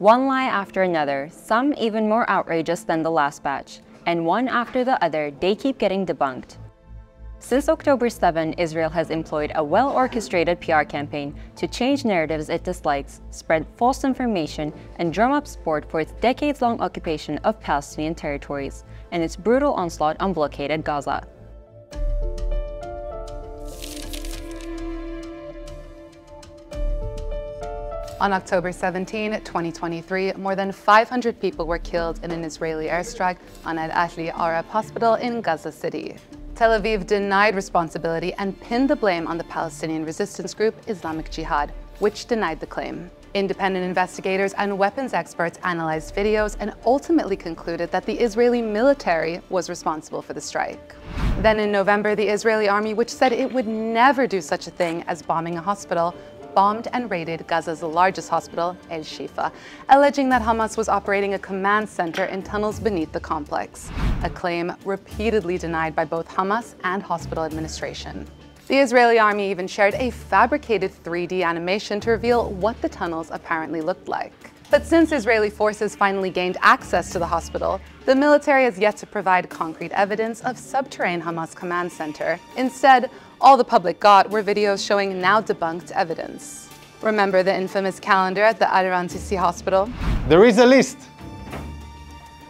One lie after another, some even more outrageous than the last batch, and one after the other, they keep getting debunked. Since October 7, Israel has employed a well-orchestrated PR campaign to change narratives it dislikes, spread false information, and drum up support for its decades-long occupation of Palestinian territories and its brutal onslaught on blockaded Gaza. On October 17, 2023, more than 500 people were killed in an Israeli airstrike on Al Ahli Arab Hospital in Gaza City. Tel Aviv denied responsibility and pinned the blame on the Palestinian resistance group Islamic Jihad, which denied the claim. Independent investigators and weapons experts analyzed videos and ultimately concluded that the Israeli military was responsible for the strike. Then in November, the Israeli army, which said it would never do such a thing as bombing a hospital, bombed and raided Gaza's largest hospital, El Shifa, alleging that Hamas was operating a command center in tunnels beneath the complex, a claim repeatedly denied by both Hamas and hospital administration. The Israeli army even shared a fabricated 3D animation to reveal what the tunnels apparently looked like. But since Israeli forces finally gained access to the hospital, the military has yet to provide concrete evidence of subterranean Hamas command center. Instead, all the public got were videos showing now debunked evidence. Remember the infamous calendar at the Al Rantisi hospital? There is a list.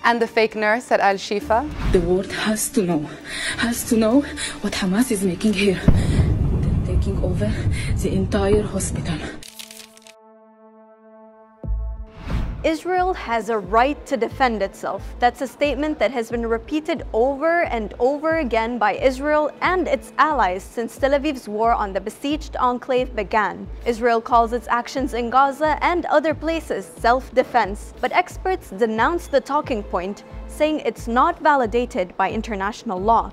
And the fake nurse at Al Shifa? The world has to know, has to know what Hamas is making here. They're taking over the entire hospital. Israel has a right to defend itself. That's a statement that has been repeated over and over again by Israel and its allies since Tel Aviv's war on the besieged enclave began. Israel calls its actions in Gaza and other places self-defense, but experts denounce the talking point, saying it's not validated by international law.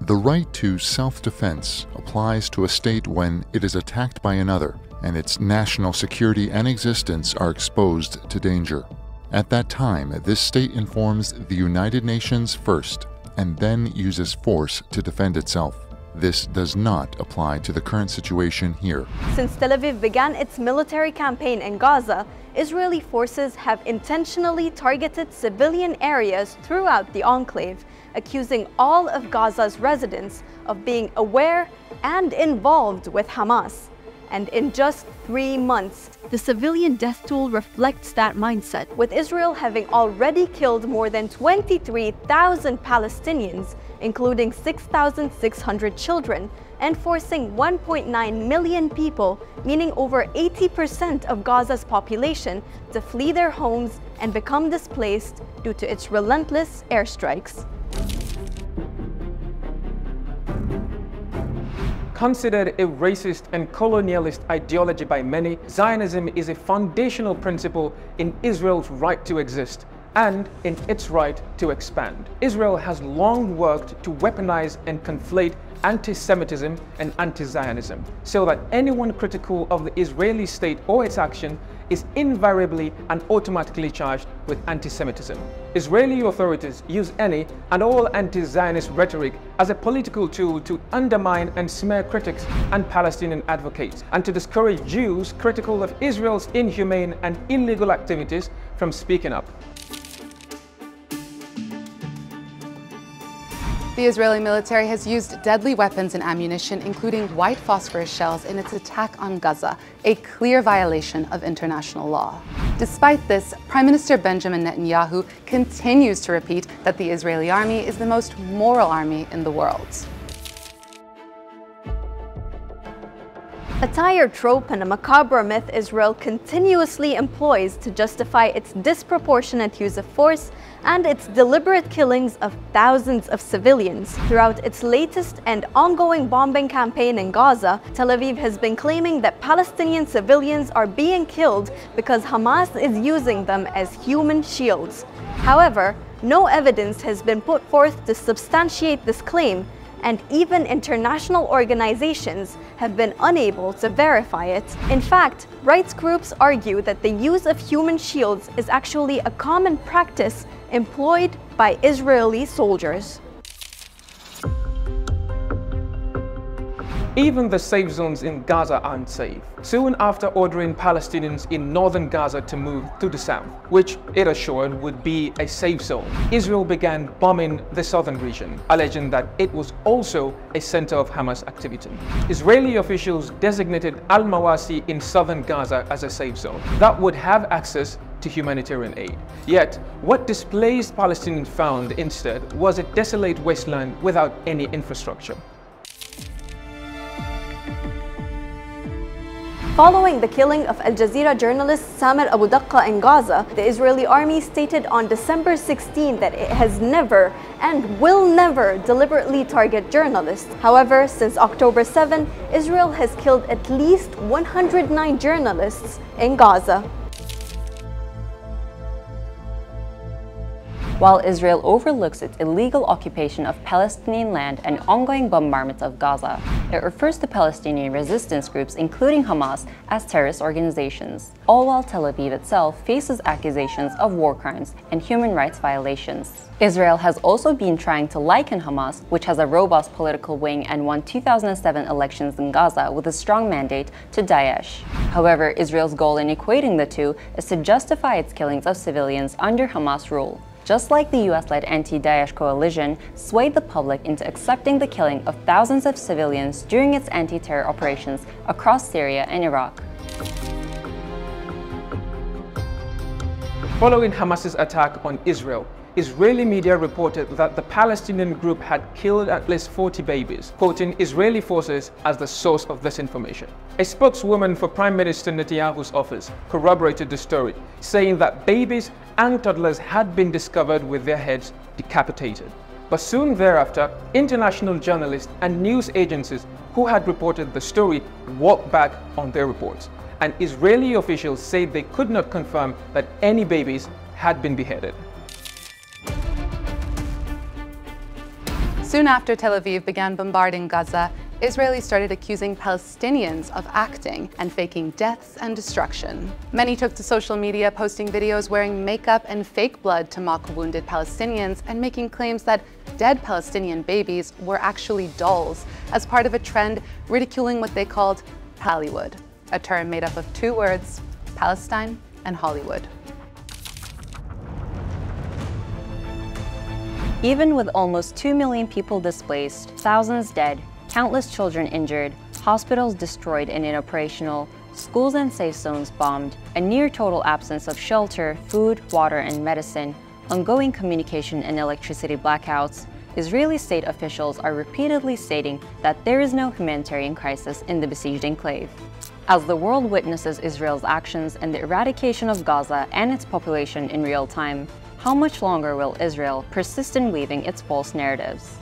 The right to self-defense applies to a state when it is attacked by another and its national security and existence are exposed to danger. At that time, this state informs the United Nations first and then uses force to defend itself. This does not apply to the current situation here. Since Tel Aviv began its military campaign in Gaza, Israeli forces have intentionally targeted civilian areas throughout the enclave, accusing all of Gaza's residents of being aware and involved with Hamas and in just three months. The civilian death toll reflects that mindset, with Israel having already killed more than 23,000 Palestinians, including 6,600 children, and forcing 1.9 million people, meaning over 80% of Gaza's population, to flee their homes and become displaced due to its relentless airstrikes. Considered a racist and colonialist ideology by many, Zionism is a foundational principle in Israel's right to exist and in its right to expand. Israel has long worked to weaponize and conflate anti-Semitism and anti-Zionism so that anyone critical of the Israeli state or its action is invariably and automatically charged with anti-Semitism. Israeli authorities use any and all anti-Zionist rhetoric as a political tool to undermine and smear critics and Palestinian advocates, and to discourage Jews critical of Israel's inhumane and illegal activities from speaking up. The Israeli military has used deadly weapons and ammunition, including white phosphorus shells, in its attack on Gaza, a clear violation of international law. Despite this, Prime Minister Benjamin Netanyahu continues to repeat that the Israeli army is the most moral army in the world. A tired trope and a macabre myth Israel continuously employs to justify its disproportionate use of force and its deliberate killings of thousands of civilians. Throughout its latest and ongoing bombing campaign in Gaza, Tel Aviv has been claiming that Palestinian civilians are being killed because Hamas is using them as human shields. However, no evidence has been put forth to substantiate this claim, and even international organizations have been unable to verify it. In fact, rights groups argue that the use of human shields is actually a common practice employed by Israeli soldiers. Even the safe zones in Gaza aren't safe. Soon after ordering Palestinians in northern Gaza to move to the south, which it assured would be a safe zone, Israel began bombing the southern region, alleging that it was also a center of Hamas activity. Israeli officials designated Al-Mawasi in southern Gaza as a safe zone that would have access to humanitarian aid. Yet, what displaced Palestinians found instead was a desolate wasteland without any infrastructure. Following the killing of Al Jazeera journalist Samer Abu Daqqa in Gaza, the Israeli army stated on December 16 that it has never and will never deliberately target journalists. However, since October 7, Israel has killed at least 109 journalists in Gaza. While Israel overlooks its illegal occupation of Palestinian land and ongoing bombardments of Gaza. It refers to Palestinian resistance groups, including Hamas, as terrorist organizations, all while Tel Aviv itself faces accusations of war crimes and human rights violations. Israel has also been trying to liken Hamas, which has a robust political wing and won 2007 elections in Gaza with a strong mandate, to Daesh. However, Israel's goal in equating the two is to justify its killings of civilians under Hamas rule just like the US-led anti-Daesh coalition swayed the public into accepting the killing of thousands of civilians during its anti-terror operations across Syria and Iraq. Following Hamas's attack on Israel, Israeli media reported that the Palestinian group had killed at least 40 babies, quoting Israeli forces as the source of this information. A spokeswoman for Prime Minister Netanyahu's office corroborated the story, saying that babies and toddlers had been discovered with their heads decapitated. But soon thereafter, international journalists and news agencies who had reported the story walked back on their reports. And Israeli officials said they could not confirm that any babies had been beheaded. Soon after Tel Aviv began bombarding Gaza, Israelis started accusing Palestinians of acting and faking deaths and destruction. Many took to social media posting videos wearing makeup and fake blood to mock wounded Palestinians and making claims that dead Palestinian babies were actually dolls as part of a trend ridiculing what they called Pallywood, a term made up of two words, Palestine and Hollywood. Even with almost 2 million people displaced, thousands dead, countless children injured, hospitals destroyed and inoperational, schools and safe zones bombed, a near total absence of shelter, food, water, and medicine, ongoing communication and electricity blackouts, Israeli state officials are repeatedly stating that there is no humanitarian crisis in the besieged enclave. As the world witnesses Israel's actions and the eradication of Gaza and its population in real time, how much longer will Israel persist in weaving its false narratives?